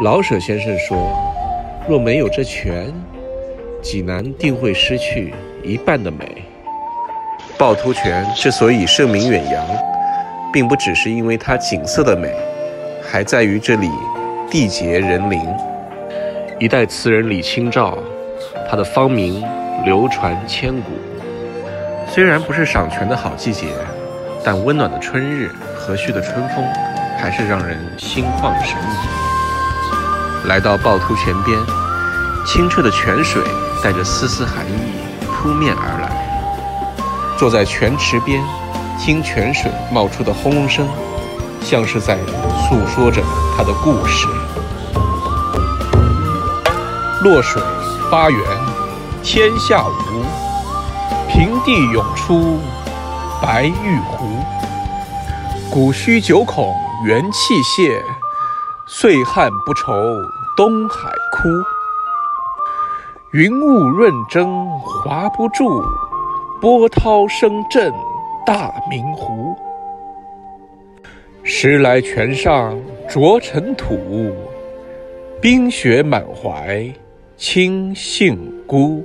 老舍先生说：“若没有这泉，济南定会失去一半的美。”趵突泉之所以盛名远扬，并不只是因为它景色的美，还在于这里地杰人灵。一代词人李清照，他的芳名流传千古。虽然不是赏泉的好季节，但温暖的春日和煦的春风，还是让人心旷神怡。来到趵突泉边，清澈的泉水带着丝丝寒意扑面而来。坐在泉池边，听泉水冒出的轰隆声，像是在诉说着它的故事。洛水发源，天下无；平地涌出，白玉壶。古虚九孔元气泄，岁旱不愁东海枯。云雾润蒸华不住。波涛声震大明湖，时来泉上着尘土，冰雪满怀清杏孤。